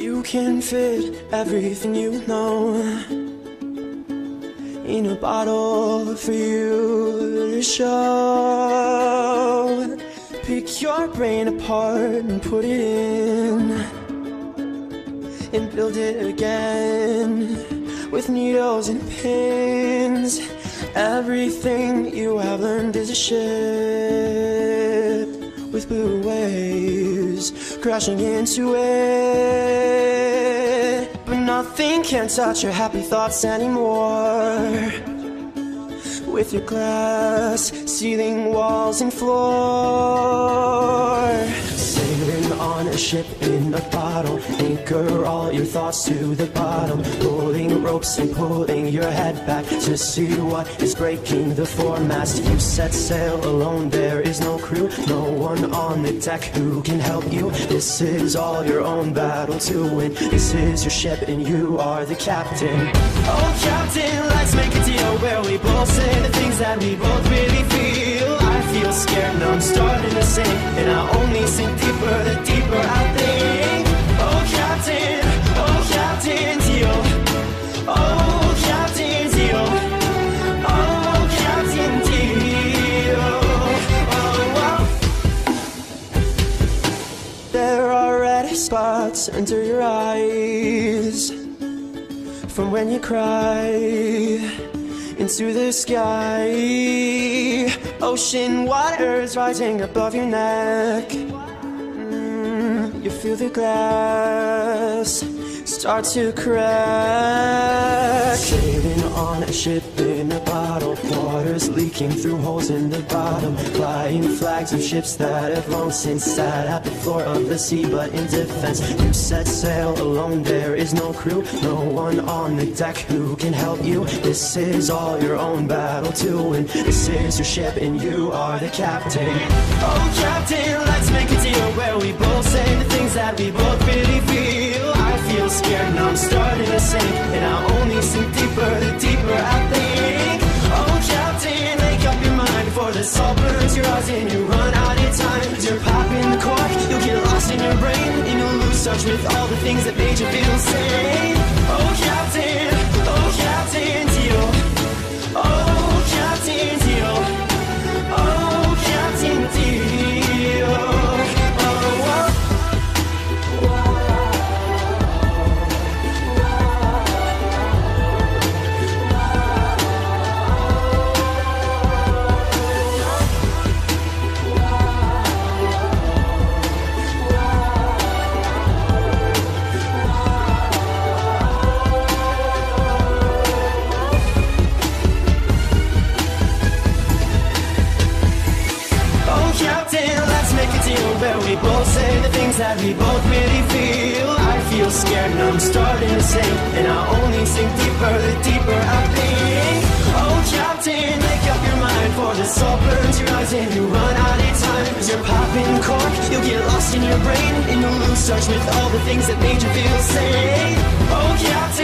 You can fit everything you know in a bottle for you to show. Pick your brain apart and put it in, and build it again with needles and pins. Everything you have learned is a ship with blue waves crashing into it. But nothing can touch your happy thoughts anymore. With your glass ceiling, walls, and floor. Sailing on a ship in a bottle. Anchor all your thoughts to the bottom. Pulling ropes and pulling your head back to see what is breaking the foremast. You set sail alone, there is no crew. No one on the deck who can help you. This is all your own battle to win. This is your ship and you are the captain. Oh, captain, let's make a deal where we both say the things that we both really feel. Spots your eyes from when you cry into the sky. Ocean waters rising above your neck. Mm, you feel the glass start to crack. Sailing on a ship waters leaking through holes in the bottom. Flying flags of ships that have long since sat at the floor of the sea, but in defense, you set sail alone. There is no crew, no one on the deck who can help you. This is all your own battle to win. This is your ship, and you are the captain. Oh, captain, let's make a deal where we both say the things that we both really feel. I feel scared and I'm starting to sink, and I touch with all the things that made you feel safe. Oh, captain, oh, captain, Captain, let's make a deal where we both say the things that we both really feel. I feel scared and I'm starting to sink, and I only sink deeper the deeper I think. Oh, Captain, make up your mind for the salt burns your eyes and you run out of time. Cause you're popping cork, you'll get lost in your brain, and you'll lose touch with all the things that made you feel safe. Oh, Captain.